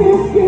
Yes.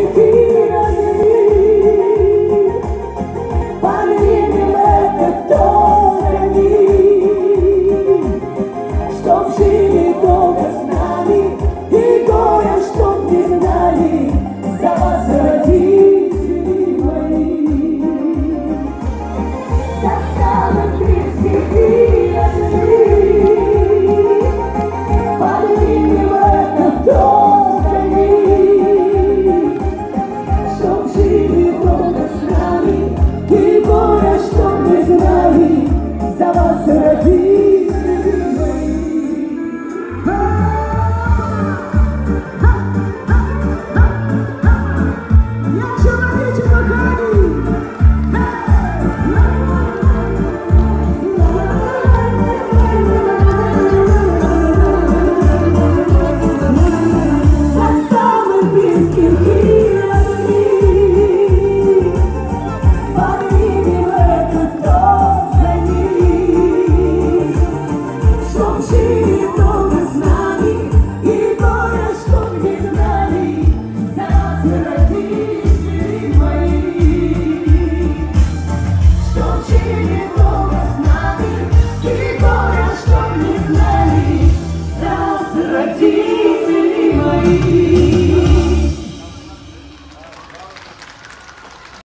maldito.